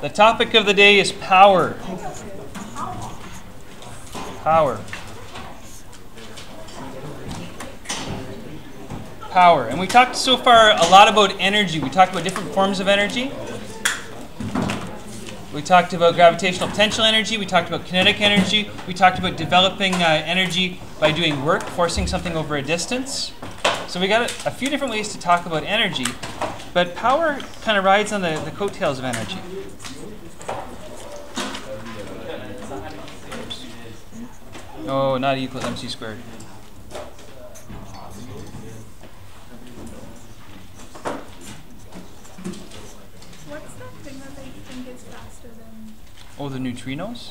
The topic of the day is power. Power. Power. And we talked so far a lot about energy. We talked about different forms of energy. We talked about gravitational potential energy. We talked about kinetic energy. We talked about developing uh, energy by doing work, forcing something over a distance. So we got a, a few different ways to talk about energy, but power kind of rides on the, the coattails of energy. Oh, not E equals mc squared. What's that thing that they think is faster than? Oh, the neutrinos?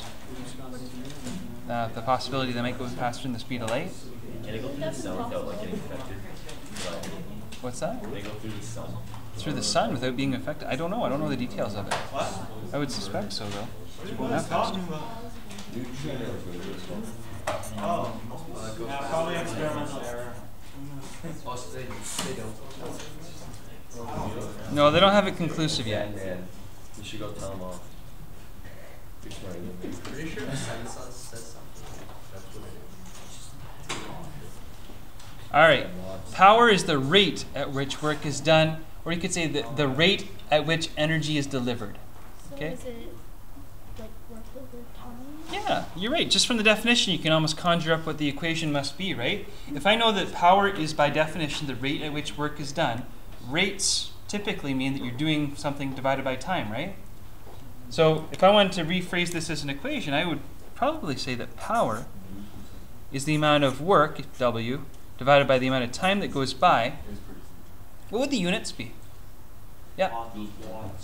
Uh, the possibility they might go faster than the speed of light? Can it go through the sun without like getting affected? What's that? They go through the sun? Through the sun without being affected? I don't know. I don't know the details of it. I would suspect so, though. Not fast. Oh, probably experimental oh, error. No, they don't have it conclusive yet. Man, you should go tell them all. Pretty sure the sun says something. That's what it is. All right. Power is the rate at which work is done, or you could say the, the rate at which energy is delivered. Okay. is like work over time? Yeah, you're right. Just from the definition, you can almost conjure up what the equation must be, right? If I know that power is by definition the rate at which work is done, rates typically mean that you're doing something divided by time, right? So if I wanted to rephrase this as an equation, I would probably say that power is the amount of work, W, divided by the amount of time that goes by. What would the units be? Yeah,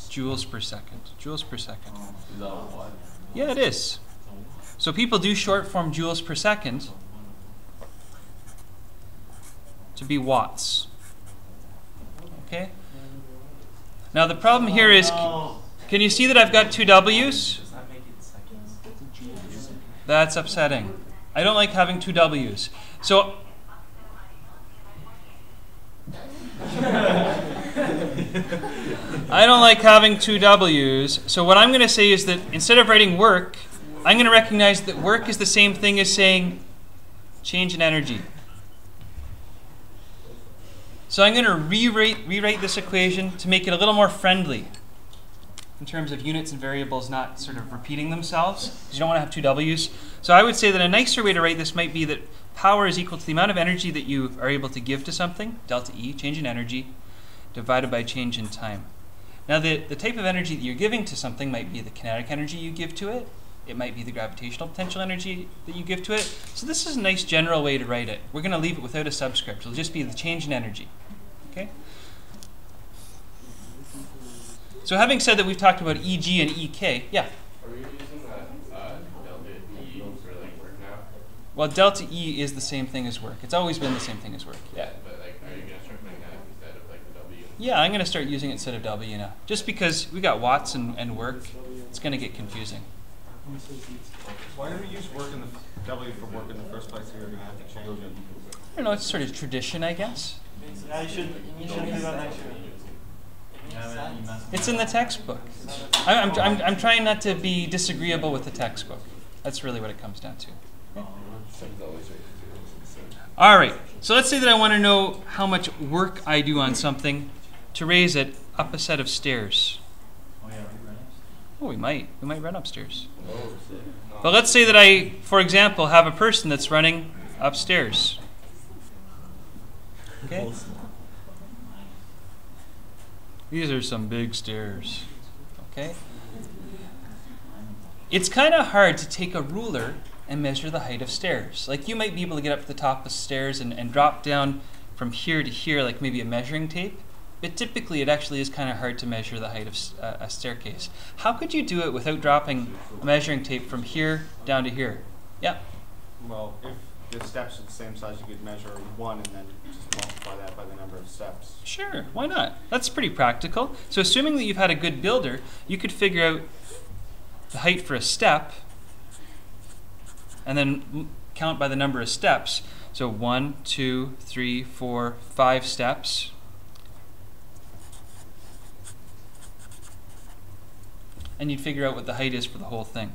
joules per second. Joules per second. Um, is that what? Yeah, it is. So people do short form joules per second to be watts. Okay? Now the problem here is can you see that I've got two W's? Does that make it seconds? That's upsetting. I don't like having two W's. So I don't like having two W's. So what I'm going to say is that instead of writing work, I'm going to recognize that work is the same thing as saying change in energy. So I'm going to rewrite, rewrite this equation to make it a little more friendly in terms of units and variables not sort of repeating themselves, because you don't want to have two W's. So I would say that a nicer way to write this might be that power is equal to the amount of energy that you are able to give to something, delta E, change in energy, divided by change in time. Now, the, the type of energy that you're giving to something might be the kinetic energy you give to it, it might be the gravitational potential energy that you give to it. So, this is a nice general way to write it. We're going to leave it without a subscript. It'll just be the change in energy. Okay? So, having said that we've talked about EG and EK, yeah. Are we using that uh, delta E for like work now? Well, delta E is the same thing as work. It's always been the same thing as work. Yeah. But like, are you gonna start putting that instead of like the W? Yeah, I'm going to start using it instead of W you now. Just because we got watts and, and work, it's going to get confusing. Why did we use work in the W for work in the first place? here? We were gonna have to change it. I don't know, it's sort of tradition, I guess. Yeah, you should, you should do that next year. It's in the textbook. I- I'm, I'm, I'm trying not to be disagreeable with the textbook. That's really what it comes down to. Oh, All right, so let's say that I want to know how much work I do on something to raise it up a set of stairs. Oh, we might. We might run upstairs. But let's say that I, for example, have a person that's running upstairs. Okay? These are some big stairs. Okay? It's kind of hard to take a ruler and measure the height of stairs. Like you might be able to get up to the top of stairs and, and drop down from here to here, like maybe a measuring tape. But typically, it actually is kind of hard to measure the height of uh, a staircase. How could you do it without dropping a measuring tape from here down to here? Yeah. Well, if the steps are the same size, you could measure one and then just multiply that by the number of steps. Sure, why not? That's pretty practical. So, assuming that you've had a good builder, you could figure out the height for a step and then count by the number of steps. So, one, two, three, four, five steps. And you'd figure out what the height is for the whole thing.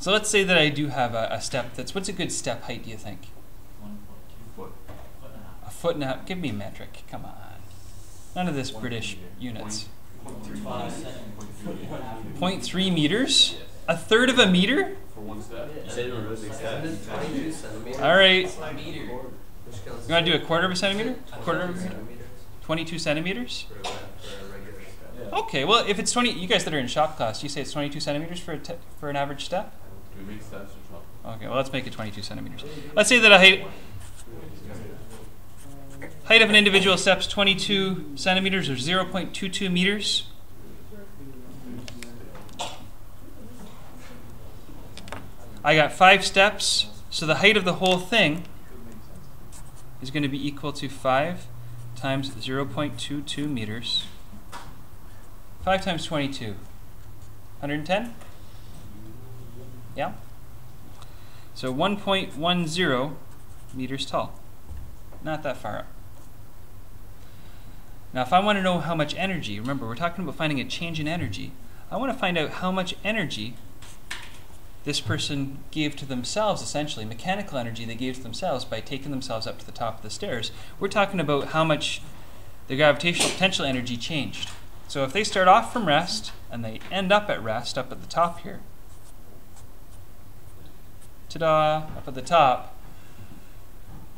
So let's say that I do have a, a step that's, what's a good step height, do you think? One Foot. Foot and a half. A foot and a half, give me a metric, come on. None of this British units. Five. 0.3 meters? A third of a meter? For one step. You said it was extended twenty-two centimeters. All right. Meter. Which counts You want to do a quarter of a centimeter? as Quarter of a meter? 22 centimeters? for a, for a regular step. Okay, well, if it's 20, you guys that are in shop class, you say it's 22 centimeters for, a for an average step? Do we make steps or something? Okay, well, let's make it 22 centimeters. Let's say that a height, height of an individual step's 22 centimeters or 0.22 meters. I got five steps, so the height of the whole thing is going to be equal to 5 times 0.22 meters. 5 times 22. 110? Yeah? So 1.10 meters tall. Not that far up. Now, if I want to know how much energy, remember, we're talking about finding a change in energy. I want to find out how much energy this person gave to themselves, essentially, mechanical energy they gave to themselves by taking themselves up to the top of the stairs. We're talking about how much the gravitational potential energy changed. So if they start off from rest and they end up at rest, up at the top here, ta-da, up at the top,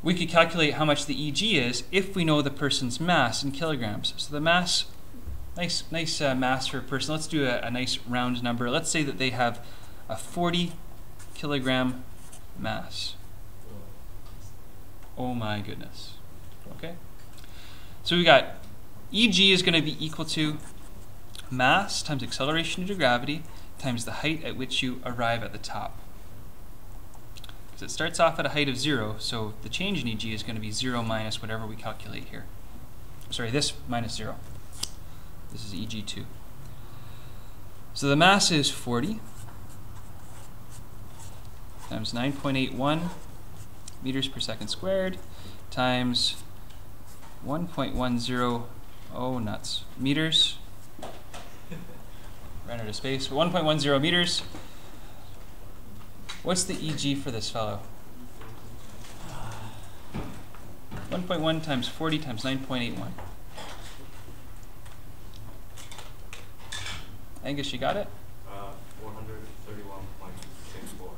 we could calculate how much the EG is if we know the person's mass in kilograms. So the mass, nice, nice uh, mass for a person. Let's do a, a nice round number. Let's say that they have a 40 kilogram mass. Oh my goodness. Okay. So we got EG is going to be equal to mass times acceleration due to gravity times the height at which you arrive at the top. It starts off at a height of zero, so the change in EG is going to be zero minus whatever we calculate here. Sorry, this minus zero. This is EG2. So the mass is 40 times 9.81 meters per second squared times 1.10 oh nuts meters ran out of space 1.10 meters what's the eg for this fellow 1.1 times 40 times 9.81 Angus you got it Uh, four hundred thirty-one point six four.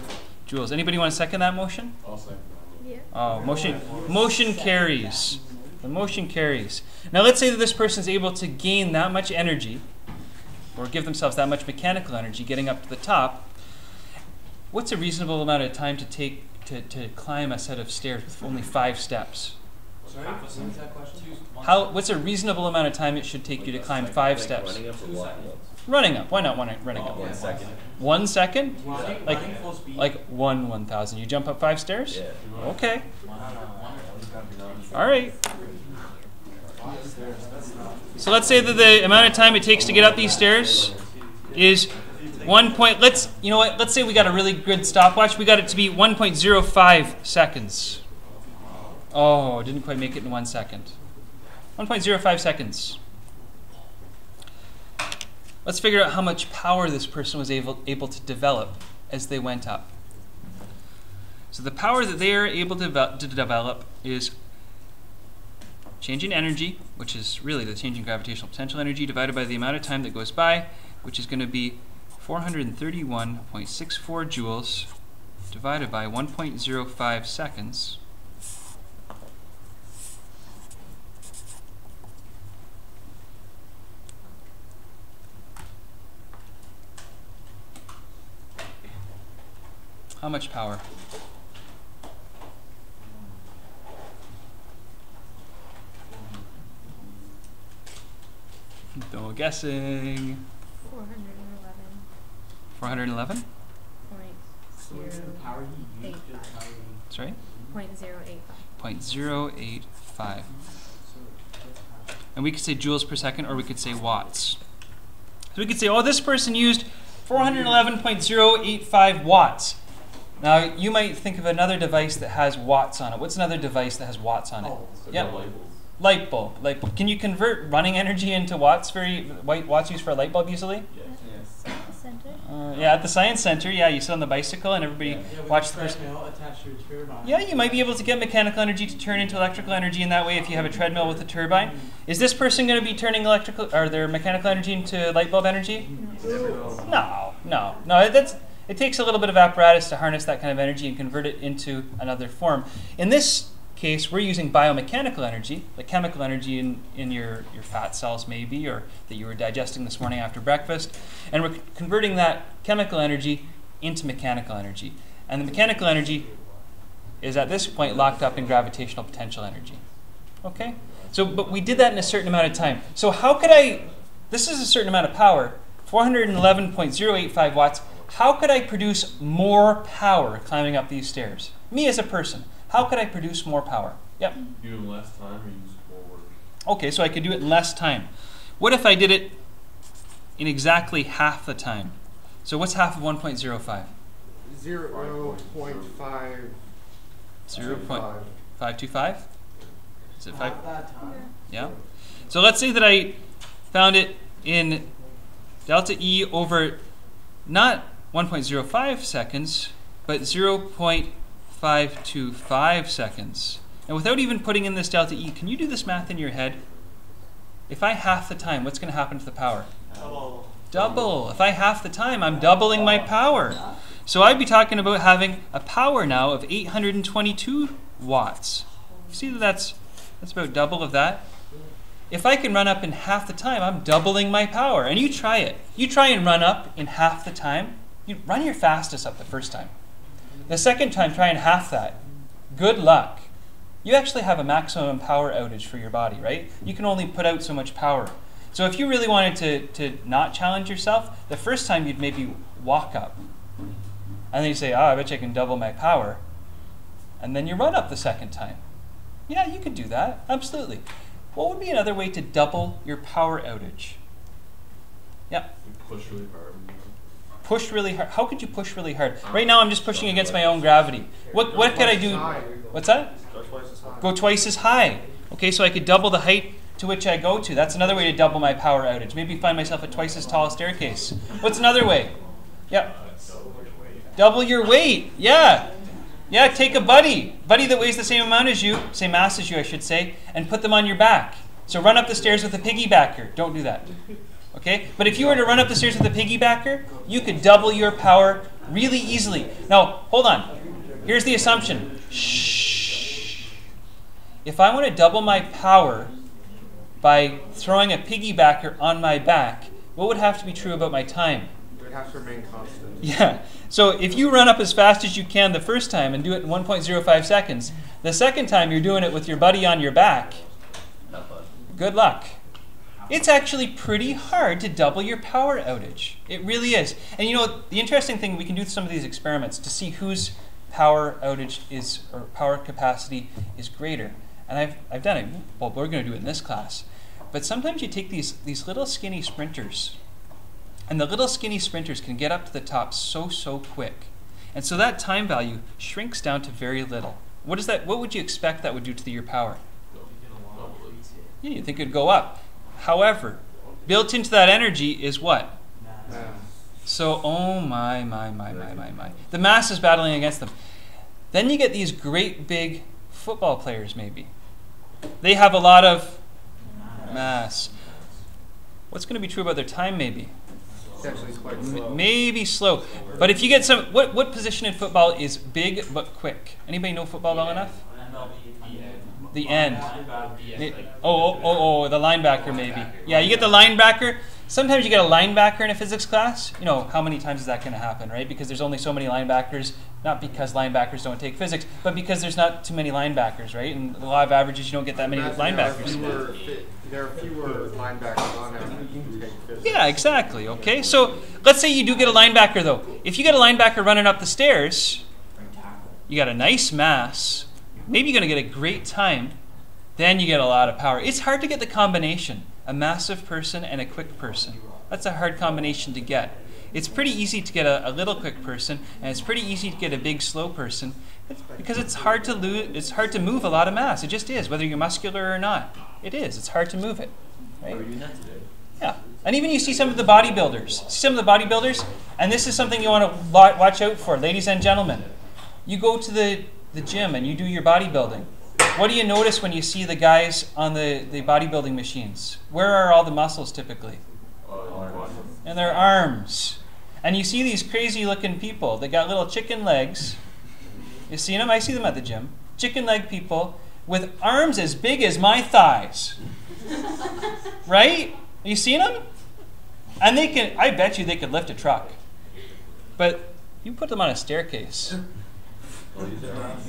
431.64 joules anybody want to second that motion I'll second that. Yeah. Oh, motion motion carries. The motion carries. Now let's say that this person is able to gain that much energy, or give themselves that much mechanical energy getting up to the top. What's a reasonable amount of time to take to, to climb a set of stairs with only five steps? Sorry, what that question? How what's a reasonable amount of time it should take you to climb five steps? Running up or walking? Running up. Why not one running oh, up? One second. One second? Running, Like- running. Like one one thousand. You jump up five stairs? Yeah. Okay. All right. So let's say that the amount of time it takes to get up these stairs is one point. Let's you know what? Let's say we got a really good stopwatch. We got it to be 1.05 seconds. Oh, didn't quite make it in one second. 1.05 seconds. Let's figure out how much power this person was able, able to develop as they went up. So the power that they are able to, to develop is change in energy, which is really the change in gravitational potential energy, divided by the amount of time that goes by, which is going to be 431.64 joules divided by 1.05 seconds. How much power? No guessing. 411 411? point zero eight five. Sorry? Point zero eight five. 0.085. And we could say joules per second, or we could say watts. So we could say, oh, this person used 411.085 watts. Now, you might think of another device that has watts on it. What's another device that has watts on it? So Yep. No labels. Light bulb, light bulb. Can you convert running energy into watts very white watts used for a light bulb easily? Center. Uh, yeah, at the science center. Yeah, you sit on the bicycle and everybody Yeah. watch the person. attached to a turbine. Yeah, you might be able to get mechanical energy to turn into electrical energy in that way if you have a treadmill with a turbine. Is this person going to be turning electrical or their mechanical energy into light bulb energy? No, no, no. That's it takes a little bit of apparatus to harness that kind of energy and convert it into another form. In this case, we're using biomechanical energy, like chemical energy in, in your, your fat cells maybe, or that you were digesting this morning after breakfast, and we're converting that chemical energy into mechanical energy. And the mechanical energy is at this point locked up in gravitational potential energy. Okay? So, but we did that in a certain amount of time. So, how could I? This is a certain amount of power, 411.085 watts. How could I produce more power climbing up these stairs? Me as a person, how could I produce more power? Yep. Do it in less time or use more work? Okay, so I could do it in less time. What if I did it in exactly half the time? So, what's half of 1.05? Zero point five. 0.525? Is it 5? At. Yeah. So let's say that I found it in delta E over not 1.05 seconds, but 0.525 seconds. And without even putting in this delta E, can you do this math in your head? If I half the time, what's going to happen to the power? Double. If I half the time, I'm doubling my power. So I'd be talking about having a power now of 822 watts. See that that's that's about double of that. If I can run up in half the time, I'm doubling my power. And you try it. You try and run up in half the time. You run your fastest up the first time. The second time, try and half that. Good luck. You actually have a maximum power outage for your body, right? You can only put out so much power. So if you really wanted to, to not challenge yourself, the first time you'd maybe walk up. And then you say, oh, I bet you I can double my power. And then you run up the second time. Yeah, you could do that. Absolutely. What would be another way to double your power outage? Yeah, You push really hard. Push really hard. How could you push really hard? Right now, I'm just pushing against my own gravity. What what could I do? What's that? Go twice as high. Go twice as high. Okay, so I could double the height to which I go to. That's another way to double my power outage. Maybe find myself a twice as tall staircase. What's another way? Yep. Double your weight. Yeah. Yeah, take a buddy, buddy that weighs the same amount as you, same mass as you, I should say, and put them on your back. So run up the stairs with a piggybacker. Don't do that. Okay? But if you were to run up the stairs with a piggybacker, you could double your power really easily. Now, hold on. Here's the assumption. Shh. If I want to double my power by throwing a piggybacker on my back, what would have to be true about my time? It would have to remain constant. Yeah. So if you run up as fast as you can the first time and do it in 1.05 seconds, the second time you're doing it with your buddy on your back, good luck. It's actually pretty hard to double your power outage. It really is. And you know, the interesting thing, we can do some of these experiments to see whose power outage is, or power capacity is greater. And I've, I've done it. Well, we're going to do it in this class. But sometimes you take these, these little skinny sprinters, and the little skinny sprinters can get up to the top so, so quick. And so that time value shrinks down to very little. What is that? What would you expect that would do to the, your power? Yeah, you think it'd go up. However, built into that energy is what? Yeah. So, oh my, my, my, my, my, my. The mass is battling against them. Then you get these great big football players, maybe. They have a lot of mass. What's going to be true about their time, maybe? It's actually quite slow. maybe slow. But if you get some, what, what position in football is big but quick? Anybody know football well enough? The end. Oh, oh, oh, oh, the linebacker maybe. Yeah, you get the linebacker. Sometimes you get a linebacker in a physics class. You know, how many times is that going to happen, right? Because there's only so many linebackers, not because linebackers don't take physics, but because there's not too many linebackers, right? And the law of averages, you don't get that many Imagine There are linebackers. fewer, there are fewer linebackers on average who take physics. Yeah, exactly. Okay, so let's say you do get a linebacker though. If you get a linebacker running up the stairs, you got a nice mass. Maybe you're going to get a great time. Then you get a lot of power. It's hard to get the combination a massive person and a quick person. That's a hard combination to get. It's pretty easy to get a, a little quick person, and it's pretty easy to get a big slow person. Because it's hard to lose, it's hard to move a lot of mass. It just is, whether you're muscular or not. It is. It's hard to move it. Right? are you doing that today? Yeah. And even you see some of the bodybuilders. See some of the bodybuilders, and this is something you want to watch out for, ladies and gentlemen. You go to the, the gym and you do your bodybuilding. What do you notice when you see the guys on the, the bodybuilding machines? Where are all the muscles typically? In their arms. And you see these crazy looking people. They got little chicken legs. You seen them? I see them at the gym. Chicken leg people with arms as big as my thighs. right? You seen them? And they can, I bet you they could lift a truck. But you put them on a staircase.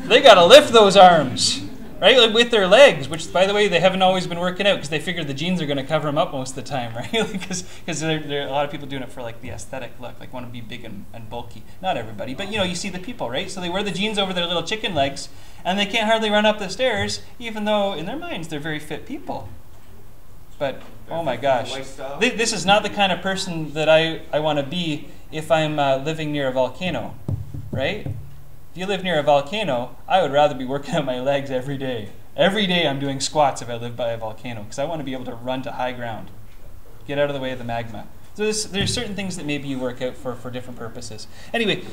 They got to lift those arms, right? Like with their legs, which, by the way, they haven't always been working out because they figure the jeans are going to cover them up most of the time, right? Because there there are a lot of people doing it for like the aesthetic look, like want to be big and, and bulky. Not everybody, but you know, you see the people, right? So they wear the jeans over their little chicken legs, and they can't hardly run up the stairs, even though in their minds they're very fit people. But oh my gosh. This is not the kind of person that I, I want to be if I'm uh, living near a volcano, right? If you live near a volcano, I would rather be working on my legs every day. Every day I'm doing squats if I live by a volcano because I want to be able to run to high ground, get out of the way of the magma. So there's, there's certain things that maybe you work out for, for different purposes. Anyway,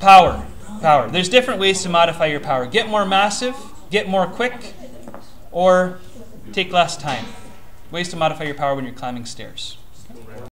power. Power. There's different ways to modify your power. Get more massive, get more quick, or take less time. Ways to modify your power when you're climbing stairs.